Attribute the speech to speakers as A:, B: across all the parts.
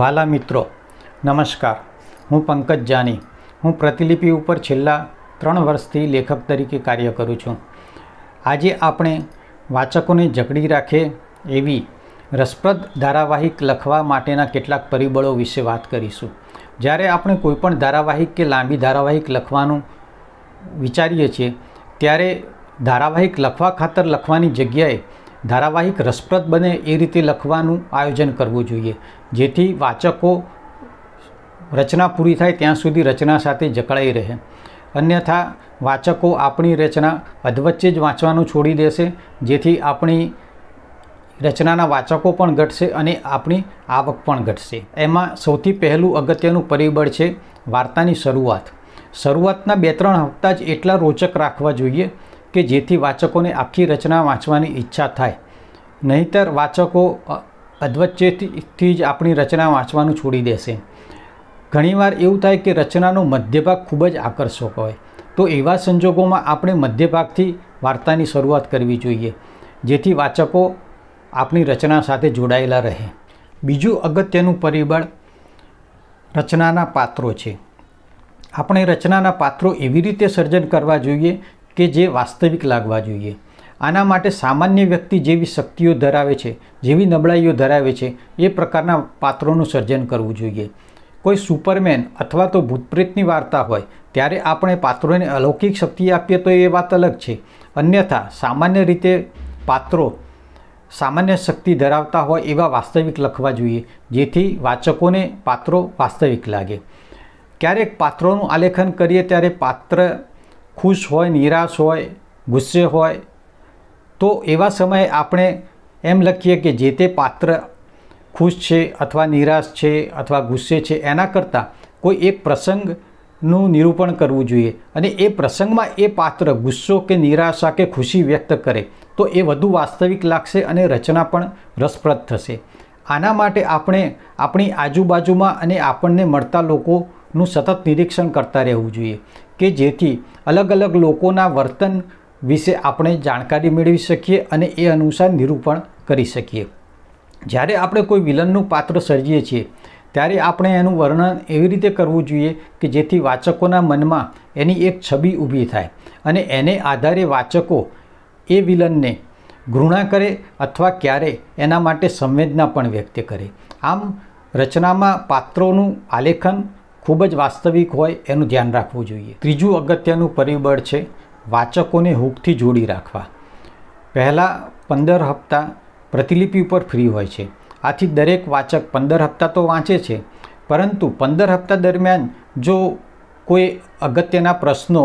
A: વાલા મિત્રો, નમસ્કાર. હું પંકજ જાની. હું પ્રતિલિપિ ઉપર છેલ્લા ત્રણ વર્ષથી લેખક તરીકે કાર્ય કરું છું. આજે આપણે વાચકોને જકડી રાખે એવી રસપ્રદ ધારાવાહિક લખવા માટેના કેટલાક પરિબળો વિશે વાત કરીશું. જ્યારે આપણે કોઈપણ ધારાવાહિક કે લાંબી ધારાવાહિક લખવાનું વિચારીએ છીએ, ત્યારે ધારાવાહિક લખવા ખાતર લખવાની જગ્યાએ ધારાવાહિક રસપ્રદ બને એ રીતે લખવાનું આયોજન કરવું જોઈએ. જેથી વાચકો રચના પૂરી થાય ત્યાં સુધી રચના સાથે જકળાઈ રહે. અન્યથા વાચકો આપણી રચના અધવચ્ચે જ વાંચવાનું છોડી દેશે, જેથી આપણી રચનાના વાચકો પણ ઘટશે અને આપણી આવક પણ ઘટશે. એમાં સૌથી પહેલું અગત્યનું પરિબળ છે વાર્તાની શરૂઆત. શરૂઆતના બે ત્રણ હપ્તા જ એટલા રોચક રાખવા જોઈએ કે જેથી વાચકોને આખી રચના વાંચવાની ઈચ્છા થાય. નહીતર વાચકો અધવચ્ચેથી જ આપણી રચના વાંચવાનું છોડી દેશે. ઘણીવાર એવું થાય કે રચનાનો મધ્યભાગ ખૂબ જ આકર્ષક હોય. તો એવા સંજોગોમાં આપણે મધ્યભાગથી વાર્તાની શરૂઆત કરવી જોઈએ, જેથી વાચકો આપણી રચના સાથે જોડાયેલા રહે. બીજું અગત્યનું પરિબળ રચનાના પાત્રો છે. આપણે રચનાના પાત્રો એવી રીતે સર્જન કરવા જોઈએ કે જે વાસ્તવિક લાગવા જોઈએ. આના માટે સામાન્ય વ્યક્તિ જેવી શક્તિઓ ધરાવે છે, જેવી નબળાઈઓ ધરાવે છે, એ પ્રકારના પાત્રોનું સર્જન કરવું જોઈએ. કોઈ સુપરમેન અથવા તો ભૂતપ્રેતની વાર્તા હોય, ત્યારે આપણે પાત્રોને અલૌકિક શક્તિ આપીએ તો એ વાત અલગ છે. અન્યથા, સામાન્ય રીતે પાત્રો સામાન્ય શક્તિ ધરાવતા હોય એવા વાસ્તવિક લખવા જોઈએ, જેથી વાચકોને પાત્રો વાસ્તવિક લાગે. ક્યારેક પાત્રોનું આલેખન કરીએ ત્યારે પાત્ર ખુશ હોય, નિરાશ હોય, ગુસ્સે હોય, તો એવા સમયે આપણે એમ લખીએ કે જે તે પાત્ર ખુશ છે અથવા નિરાશ છે અથવા ગુસ્સે છે, એના કરતાં કોઈ એક પ્રસંગનું નિરૂપણ કરવું જોઈએ. અને એ પ્રસંગમાં એ પાત્ર ગુસ્સો કે નિરાશા કે ખુશી વ્યક્ત કરે, તો એ વધુ વાસ્તવિક લાગશે અને રચના પણ રસપ્રદ થશે. આના માટે આપણે આપણી આજુબાજુમાં અને આપણને મળતા લોકોનું સતત નિરીક્ષણ કરતા રહેવું જોઈએ. કે જેથી અલગ અલગ લોકોના વર્તન વિશે આપણે જાણકારી મેળવી શકીએ અને એ અનુસાર નિરૂપણ કરી શકીએ. જ્યારે આપણે કોઈ વિલનનું પાત્ર સર્જીએ છીએ, ત્યારે આપણે એનું વર્ણન એવી રીતે કરવું જોઈએ કે જેથી વાચકોના મનમાં એની એક છબી ઊભી થાય અને એને આધારે વાચકો એ વિલનને ઘૃણા કરે અથવા ક્યારે એના માટે સંવેદના પણ વ્યક્ત કરે. આમ રચનામાં પાત્રોનું આલેખન ખૂબ જ વાસ્તવિક હોય એનું ધ્યાન રાખવું જોઈએ. ત્રીજું અગત્યનું પરિબળ છે વાચકોને હૂકથી જોડી રાખવા. પહેલાં પંદર હપ્તા પ્રતિલિપિ ઉપર ફ્રી હોય છે. આથી દરેક વાચક પંદર હપ્તા તો વાંચે છે, પરંતુ પંદર હપ્તા દરમિયાન જો કોઈ અગત્યના પ્રશ્નો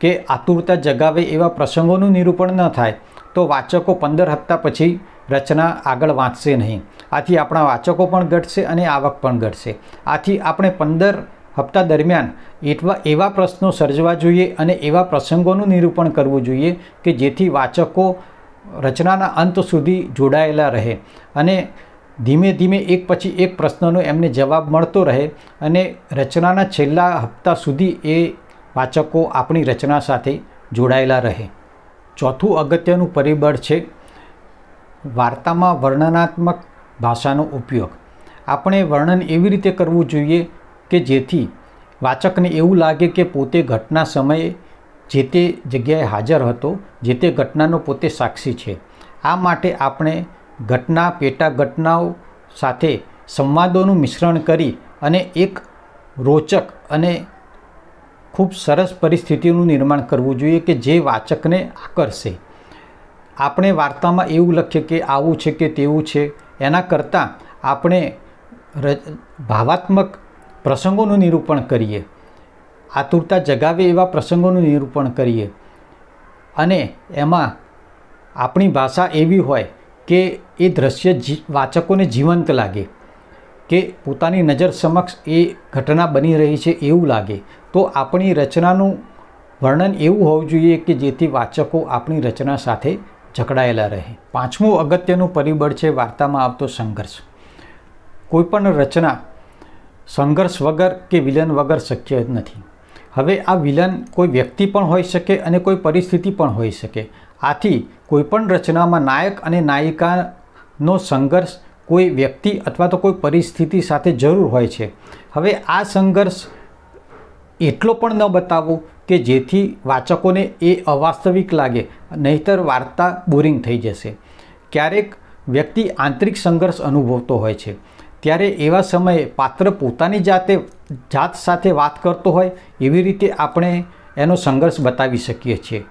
A: કે આતુરતા જગાવે એવા પ્રસંગોનું નિરૂપણ ન થાય, તો વાચકો પંદર હપ્તા પછી રચના આગળ વાંચશે નહીં. આથી આપણા વાચકો પણ ઘટશે અને આવક પણ ઘટશે. આથી આપણે પંદર હપ્તા દરમિયાન એટલા એવા પ્રશ્નો સર્જવા જોઈએ અને એવા પ્રસંગોનું નિરૂપણ કરવું જોઈએ કે જેથી વાચકો રચનાના અંત સુધી જોડાયેલા રહે અને ધીમે ધીમે એક પછી એક પ્રશ્નનો એમને જવાબ મળતો રહે અને રચનાના છેલ્લા હપ્તા સુધી એ વાચકો આપણી રચના સાથે જોડાયેલા રહે. ચોથું અગત્યનું પરિબળ છે વાર્તામાં વર્ણનાત્મક ભાષાનો ઉપયોગ. આપણે વર્ણન એવી રીતે કરવું જોઈએ કે જેથી વાચકને એવું લાગે કે પોતે ઘટના સમયે જે તે જગ્યાએ હાજર હતો, જે તે ઘટનાનો પોતે સાક્ષી છે. આ માટે આપણે ઘટના પેટા ઘટનાઓ સાથે સંવાદોનું મિશ્રણ કરી અને એક રોચક અને ખૂબ સરસ પરિસ્થિતિનું નિર્માણ કરવું જોઈએ કે જે વાચકને આકર્ષે. આપણે વાર્તામાં એવું લખીએ કે આવું છે કે તેવું છે, એના કરતાં આપણે ભાવાત્મક પ્રસંગોનું નિરૂપણ કરીએ. આતુરતા જગાવે એવા પ્રસંગોનું નિરૂપણ કરીએ. અને એમાં આપણી ભાષા એવી હોય કે એ દ્રશ્ય વાચકોને જીવંત લાગે. કે પોતાની નજર સમક્ષ એ ઘટના બની રહી છે એવું લાગે. તો આપણી રચનાનું વર્ણન એવું હોવું જોઈએ કે જેથી વાચકો આપણી રચના સાથે જકડાયેલા રહે. પાંચમું અગત્યનું પરિબળ છે વાર્તામાં આવતો સંઘર્ષ. કોઈપણ રચના સંઘર્ષ વગર કે વિલન વગર શક્ય નથી. હવે આ વિલન કોઈ વ્યક્તિ પણ હોઈ શકે અને કોઈ પરિસ્થિતિ પણ હોઈ શકે. આથી કોઈપણ રચનામાં નાયક અને નાયિકાનો સંઘર્ષ કોઈ વ્યક્તિ અથવા તો કોઈ પરિસ્થિતિ સાથે જરૂર હોય છે. હવે આ સંઘર્ષ એટલો પણ ન બતાવવો કે જેથી વાચકોને એ અવાસ્તવિક લાગે, નહીતર વાર્તા બોરિંગ થઈ જશે. ક્યારેક વ્યક્તિ આંતરિક સંઘર્ષ અનુભવતો હોય છે. ત્યારે એવા સમયે પાત્ર પોતાની જાતે, જાત સાથે વાત કરતો હોય એવી રીતે આપણે એનો સંઘર્ષ બતાવી શકીએ છીએ.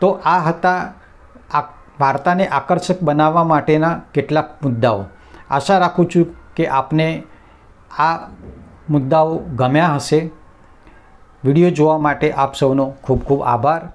A: તો આ હતા આ વાર્તાને આકર્ષક બનાવવા માટેના કેટલાક મુદ્દાઓ. આશા રાખું છું કે આપને આ મુદ્દાઓ ગમ્યા હશે. વીડિયો જોવા માટે આપ સૌનો ખૂબ ખૂબ આભાર.